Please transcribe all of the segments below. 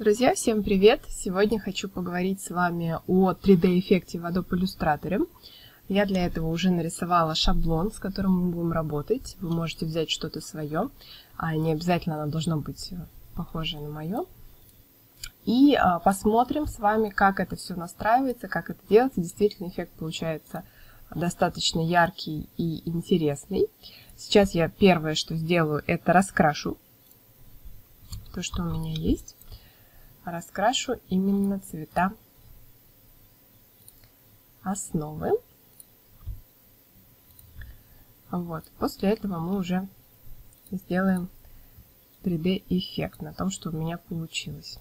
Друзья, всем привет! Сегодня хочу поговорить с вами о 3D-эффекте в Adobe Illustrator. Я для этого уже нарисовала шаблон, с которым мы будем работать. Вы можете взять что-то свое, а не обязательно оно должно быть похожее на мое. И а, посмотрим с вами, как это все настраивается, как это делается. Действительно, эффект получается достаточно яркий и интересный. Сейчас я первое, что сделаю, это раскрашу то, что у меня есть раскрашу именно цвета основы. Вот. После этого мы уже сделаем 3D эффект на том, что у меня получилось.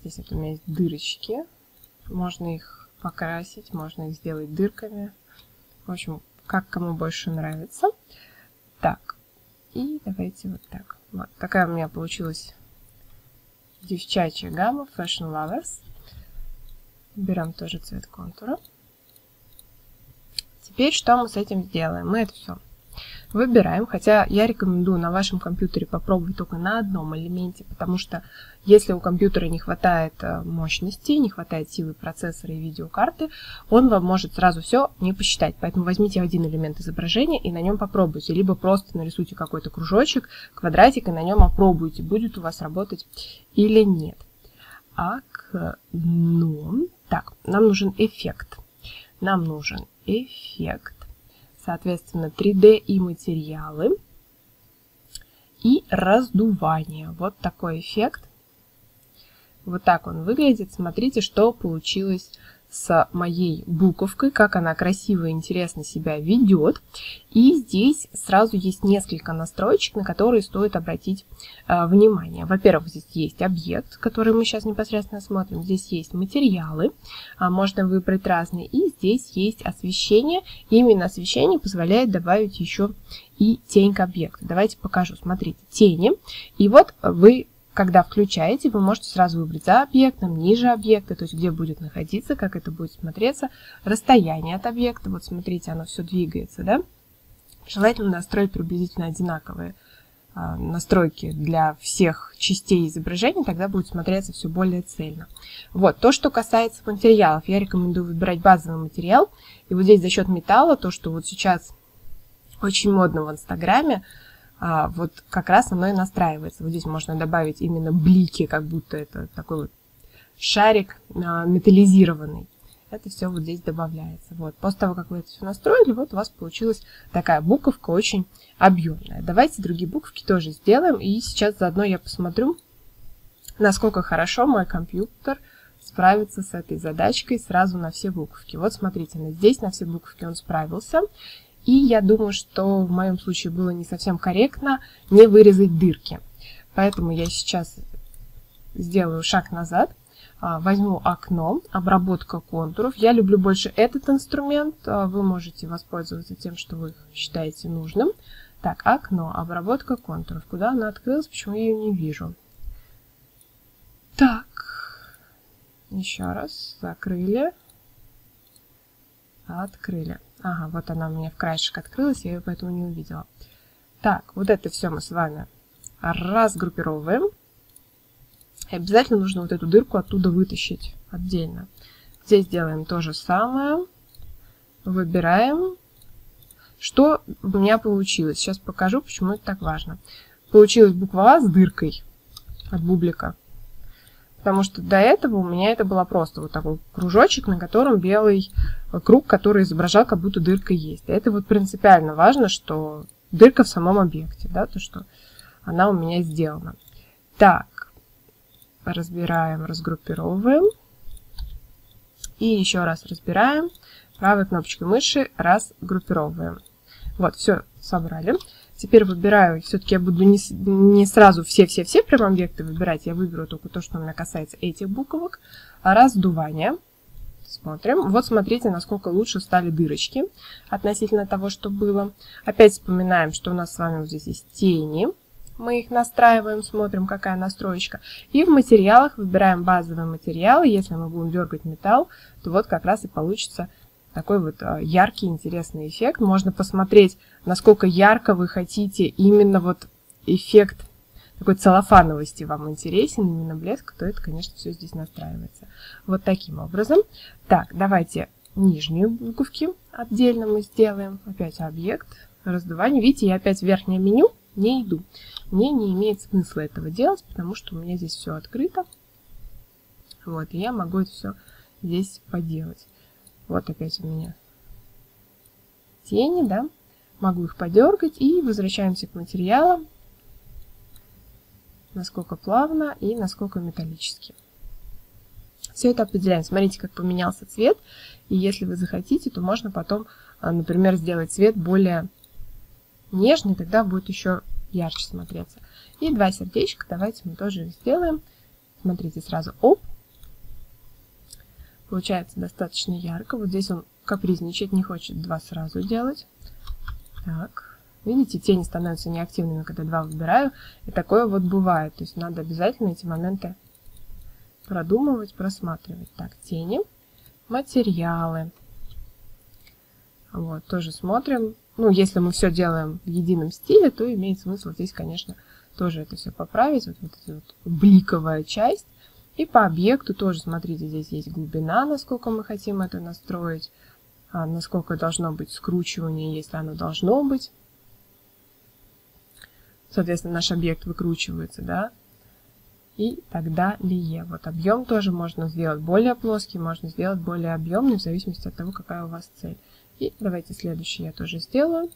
Здесь вот у меня есть дырочки. Можно их покрасить, можно их сделать дырками. В общем, как кому больше нравится. Так, и давайте вот так. Вот такая у меня получилась девчачья гамма Fashion Lovers. Берем тоже цвет контура. Теперь что мы с этим сделаем? Мы это все выбираем, хотя я рекомендую на вашем компьютере попробовать только на одном элементе, потому что если у компьютера не хватает э, мощности, не хватает силы процессора и видеокарты, он вам может сразу все не посчитать. Поэтому возьмите один элемент изображения и на нем попробуйте. Либо просто нарисуйте какой-то кружочек, квадратик и на нем опробуйте, будет у вас работать или нет. Окно. Так, нам нужен эффект. Нам нужен эффект соответственно, 3D и материалы, и раздувание. Вот такой эффект. Вот так он выглядит. Смотрите, что получилось с моей буковкой, как она красиво и интересно себя ведет. И здесь сразу есть несколько настроечек, на которые стоит обратить э, внимание. Во-первых, здесь есть объект, который мы сейчас непосредственно смотрим. Здесь есть материалы, э, можно выбрать разные. И здесь есть освещение. Именно освещение позволяет добавить еще и тень к объекту. Давайте покажу. Смотрите, тени. И вот вы когда включаете, вы можете сразу выбрать за объектом, ниже объекта, то есть где будет находиться, как это будет смотреться, расстояние от объекта. Вот смотрите, оно все двигается, да? Желательно настроить приблизительно одинаковые а, настройки для всех частей изображения, тогда будет смотреться все более цельно. Вот, то, что касается материалов, я рекомендую выбирать базовый материал. И вот здесь за счет металла, то, что вот сейчас очень модно в Инстаграме, а, вот как раз оно и настраивается. Вот здесь можно добавить именно блики, как будто это такой вот шарик а, металлизированный. Это все вот здесь добавляется. Вот. После того, как вы это все настроили, вот у вас получилась такая буковка очень объемная. Давайте другие буковки тоже сделаем. И сейчас заодно я посмотрю, насколько хорошо мой компьютер справится с этой задачкой сразу на все буковки. Вот смотрите, здесь на все буковки он справился. И я думаю, что в моем случае было не совсем корректно не вырезать дырки. Поэтому я сейчас сделаю шаг назад, а, возьму окно, обработка контуров. Я люблю больше этот инструмент, а, вы можете воспользоваться тем, что вы считаете нужным. Так, окно, обработка контуров. Куда она открылась, почему я ее не вижу? Так, еще раз, закрыли, открыли. Ага, вот она у меня в краешек открылась, я ее поэтому не увидела. Так, вот это все мы с вами разгруппировываем. И обязательно нужно вот эту дырку оттуда вытащить отдельно. Здесь делаем то же самое. Выбираем. Что у меня получилось? Сейчас покажу, почему это так важно. Получилась буква А с дыркой от бублика. Потому что до этого у меня это было просто вот такой кружочек, на котором белый круг, который изображал, как будто дырка есть. И это вот принципиально важно, что дырка в самом объекте, да, то, что она у меня сделана. Так, разбираем, разгруппировываем. И еще раз разбираем. Правой кнопочкой мыши разгруппировываем. Вот, все, собрали. Теперь выбираю, все-таки я буду не, не сразу все-все-все прям объекты выбирать, я выберу только то, что у меня касается этих буквок. Раздувание. Смотрим. Вот смотрите, насколько лучше стали дырочки относительно того, что было. Опять вспоминаем, что у нас с вами вот здесь есть тени. Мы их настраиваем, смотрим, какая настроечка. И в материалах выбираем базовые материалы. Если мы будем дергать металл, то вот как раз и получится такой вот а, яркий, интересный эффект. Можно посмотреть, насколько ярко вы хотите именно вот эффект такой целлофановости вам интересен, именно блеск, то это, конечно, все здесь настраивается. Вот таким образом. Так, давайте нижние буковки отдельно мы сделаем. Опять объект, раздувание. Видите, я опять в верхнее меню не иду. Мне не имеет смысла этого делать, потому что у меня здесь все открыто. Вот, и я могу это все здесь поделать. Вот опять у меня тени, да. Могу их подергать и возвращаемся к материалам. Насколько плавно и насколько металлически. Все это определяем. Смотрите, как поменялся цвет. И если вы захотите, то можно потом, а, например, сделать цвет более нежный, тогда будет еще ярче смотреться. И два сердечка давайте мы тоже сделаем. Смотрите, сразу оп. Получается достаточно ярко. Вот здесь он капризничает, не хочет два сразу делать. Так, видите, тени становятся неактивными, когда два выбираю. И такое вот бывает. То есть надо обязательно эти моменты продумывать, просматривать. Так, тени, материалы. Вот, тоже смотрим. Ну, если мы все делаем в едином стиле, то имеет смысл здесь, конечно, тоже это все поправить. Вот, вот эта вот бликовая часть. И по объекту тоже, смотрите, здесь есть глубина, насколько мы хотим это настроить, а, насколько должно быть скручивание, если оно должно быть. Соответственно, наш объект выкручивается, да, и так далее. Вот объем тоже можно сделать более плоский, можно сделать более объемный, в зависимости от того, какая у вас цель. И давайте следующий я тоже сделаю.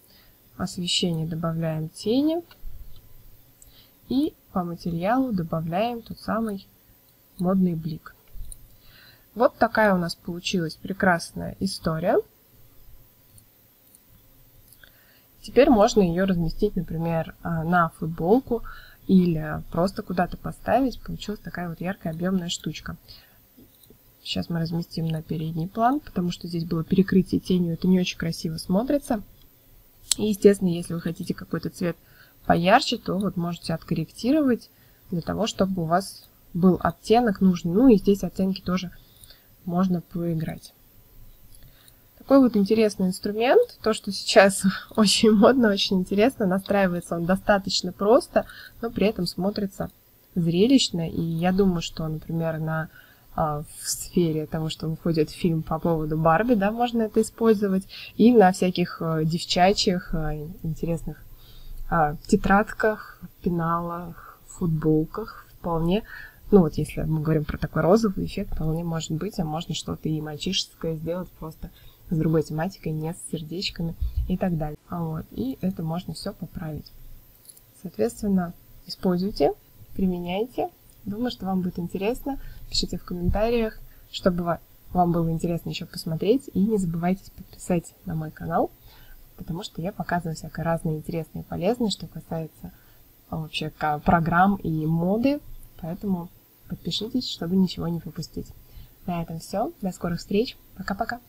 Освещение добавляем тени. И по материалу добавляем тот самый модный блик. Вот такая у нас получилась прекрасная история. Теперь можно ее разместить, например, а, на футболку или просто куда-то поставить. Получилась такая вот яркая объемная штучка. Сейчас мы разместим на передний план, потому что здесь было перекрытие тенью, это не очень красиво смотрится. И, естественно, если вы хотите какой-то цвет поярче, то вот можете откорректировать для того, чтобы у вас был оттенок нужный. Ну и здесь оттенки тоже можно поиграть. Такой вот интересный инструмент. То, что сейчас очень модно, очень интересно. Настраивается он достаточно просто, но при этом смотрится зрелищно. И я думаю, что, например, на а, в сфере того, что выходит фильм по поводу Барби, да, можно это использовать, и на всяких э, девчачьих э, интересных а, тетрадках, пеналах, футболках вполне ну вот если мы говорим про такой розовый эффект, вполне может быть, а можно что-то и мальчишеское сделать просто с другой тематикой, не с сердечками и так далее. А вот, и это можно все поправить. Соответственно, используйте, применяйте. Думаю, что вам будет интересно. Пишите в комментариях, чтобы вам было интересно еще посмотреть. И не забывайте подписать на мой канал, потому что я показываю всякое разное интересное и полезное, что касается вообще программ и моды. Поэтому Подпишитесь, чтобы ничего не пропустить. На этом все. До скорых встреч. Пока-пока.